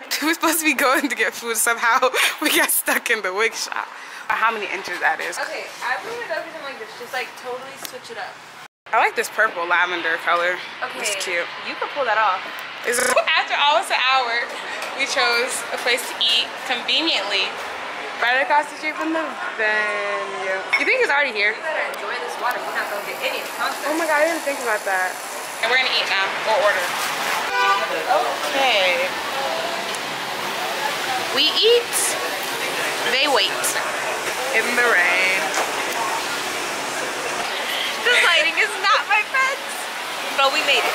We were supposed to be going to get food. Somehow we got stuck in the wig shop. How many inches that is. Okay, I really for something like this. Just like totally switch it up. I like this purple lavender color. Okay. It's cute. You could pull that off. Is it- After almost an hour, we chose a place to eat conveniently. Right across the street from the venue. You think he's already here? You better enjoy this water. We're not gonna get any content. Oh my god, I didn't think about that. And we're gonna eat now, or order. Okay. We eat, they wait. In the rain. The lighting is not my friend. But we made it.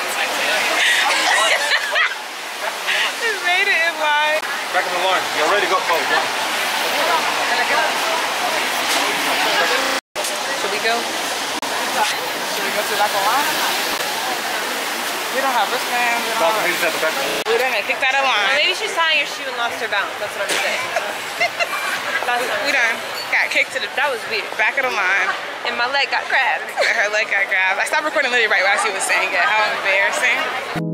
We made it in line. Back in the line. You're ready to go, folks. Should we go? Should we go to like a line? We don't have wristbands. We don't have... At the back. We're gonna kick that a Or line. maybe she's tying your shoe and lost her balance. That's what I'm saying. That's what We done. Got kicked to the That was weird. back of the line. And my leg got grabbed. Her leg got grabbed. I stopped recording literally right when she was saying it. How embarrassing.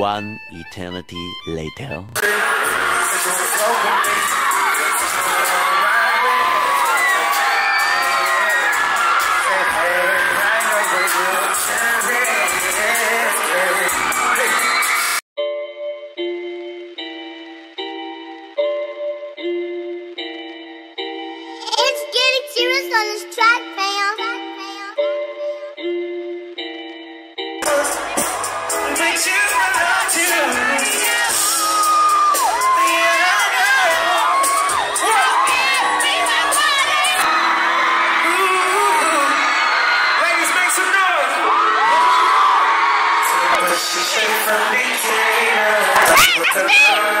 One eternity later. Yeah!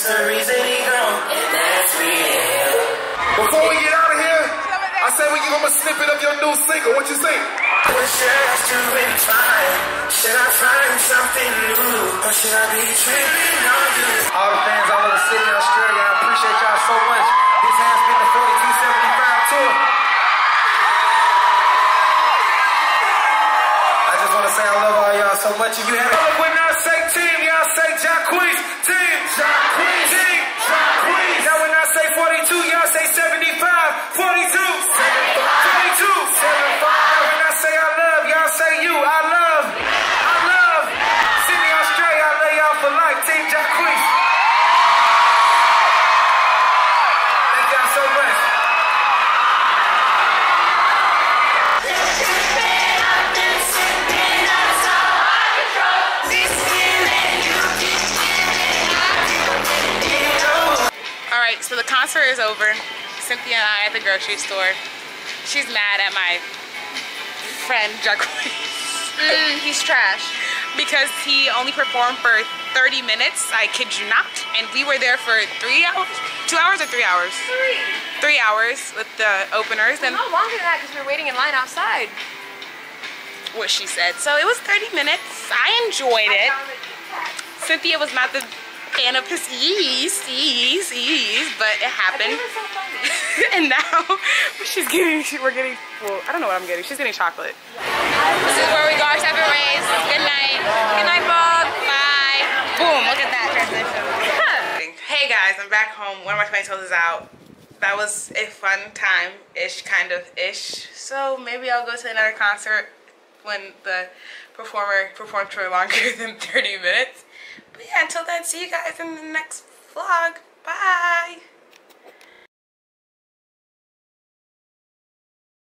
That's the reason he gone. And that's real. Before we get out of here, I say we give them a snippet of your new single. What you think? What should I do and find? Should I find something new? Or should I be tripping on you? All the fans all over the city, Australia, I appreciate y'all so much. This has been the 4275 tour. I just want to say I love all y'all so much. If you haven't, concert is over. Cynthia and I at the grocery store. She's mad at my friend Jacquees Mm, he's trash. because he only performed for 30 minutes. I kid you not. And we were there for three hours, two hours or three hours? Three. Three hours with the openers and No longer than that because we were waiting in line outside. what she said. So it was 30 minutes. I enjoyed it. Cynthia was not the fan of his ease, ease, ease, but it happened. so and now she's getting, we're getting, well, I don't know what I'm getting. She's getting chocolate. This is where we go our separate ways. Good night. Good night, Bob. Bye. Boom, look at that transition. hey guys, I'm back home. One of my tomato toes is out. That was a fun time-ish, kind of ish. So maybe I'll go to another concert when the performer performed for longer than 30 minutes. Yeah, until then, see you guys in the next vlog. Bye.